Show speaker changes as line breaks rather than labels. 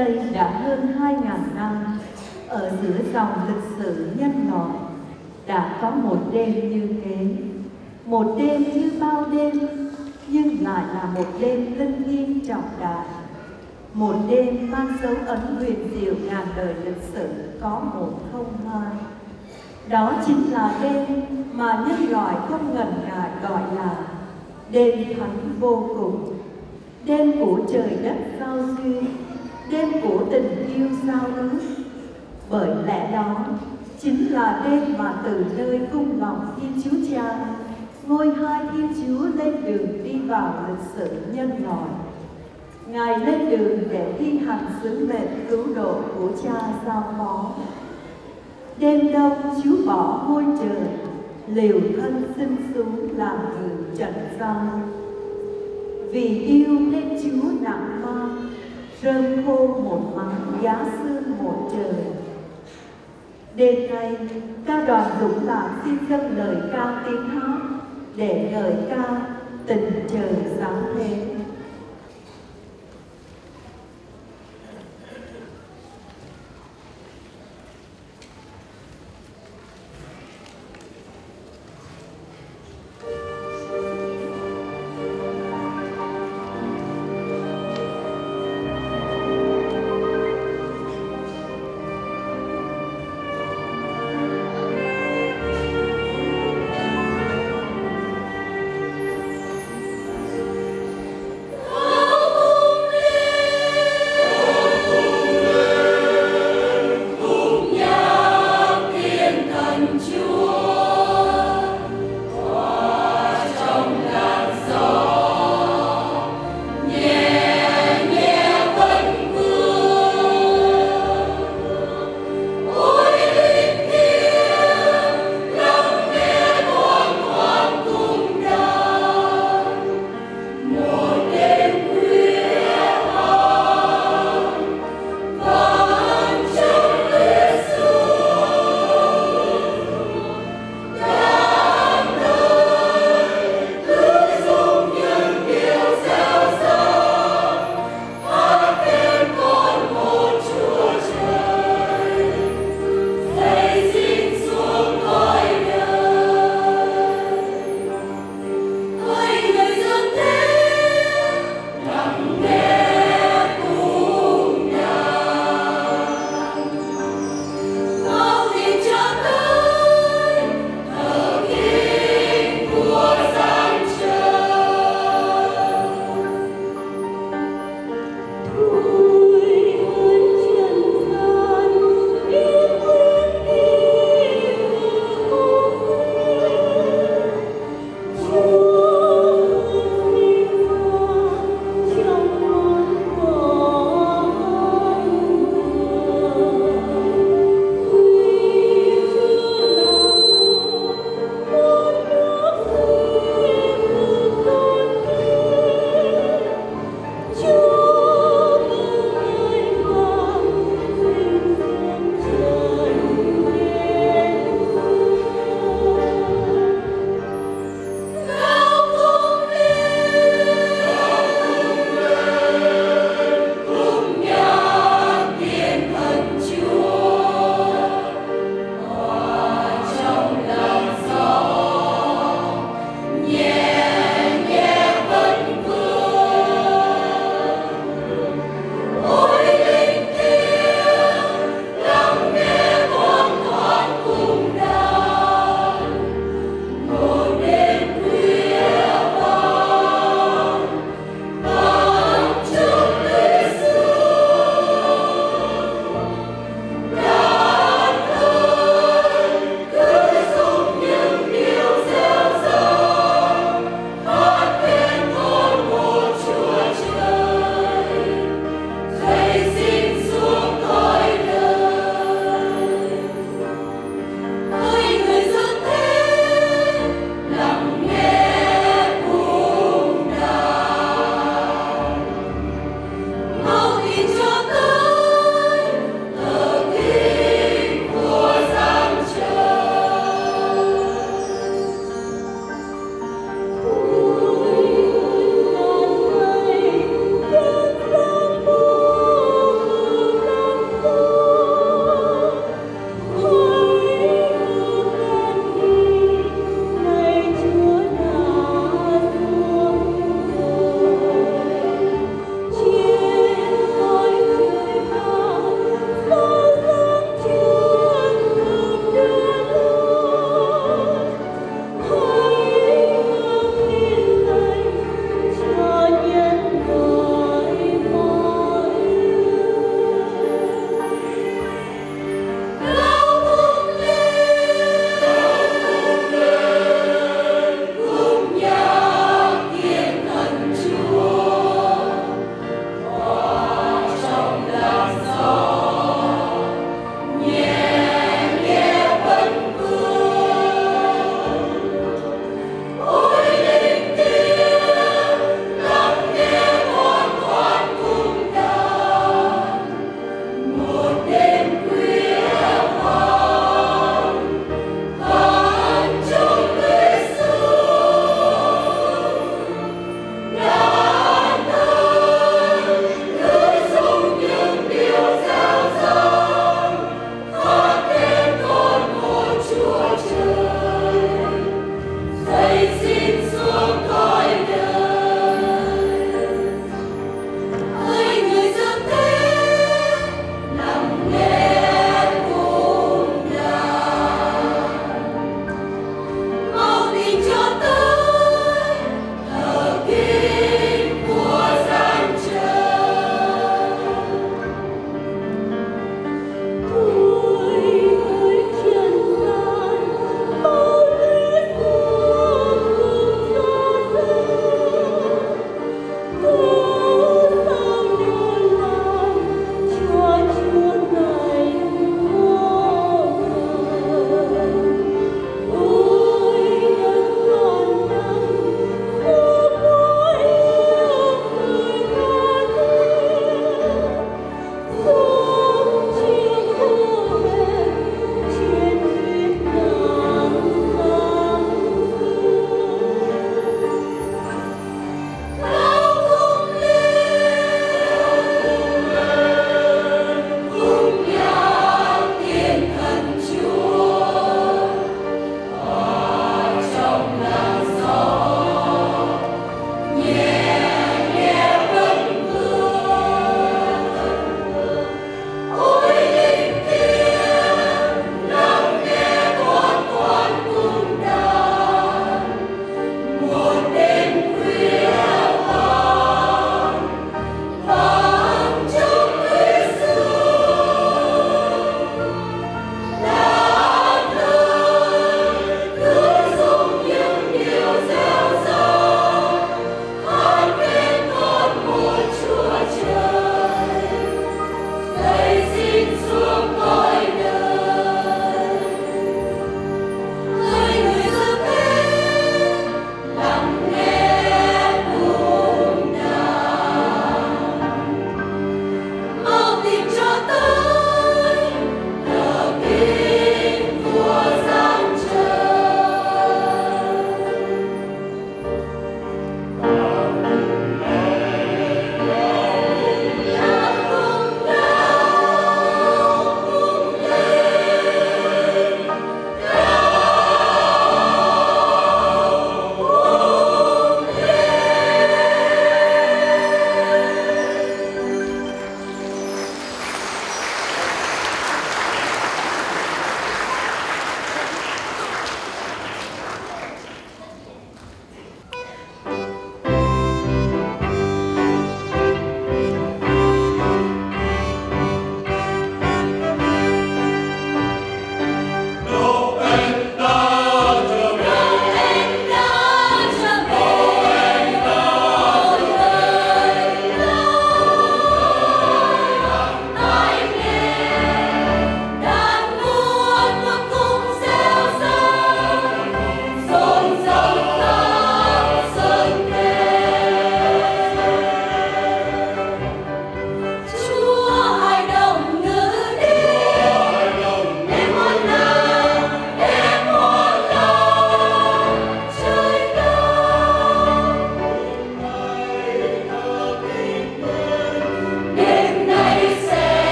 đây đã hơn 2.000 năm, ở giữa dòng lịch sử nhân loại, đã có một đêm như thế. Một đêm như bao đêm, nhưng lại là một đêm linh thiêng trọng đại. Một đêm mang dấu ấn huyền diệu ngàn đời lịch sử có một không hai. Đó chính là đêm mà nhân loại không ngần ngại gọi là đêm thánh vô cùng đêm của trời đất giao duyên đêm của tình yêu sao ước bởi lẽ đó, chính là đêm mà từ nơi cung lòng thiên chúa cha, ngôi hai thiên chúa lên đường đi vào lịch sử nhân loại. Ngài lên đường để thi hành sứ mệnh cứu độ của cha giao phó. Đêm đông chúa bỏ ngôi trời, liều thân sinh xuống làm người trần gian. Vì yêu nên Chúa nặng rơm khô một mắng giá sương một trời. Đêm nay ca đoàn dũng lạc xin dâng lời ca tiếng hát để ngợi ca tình trời sáng thế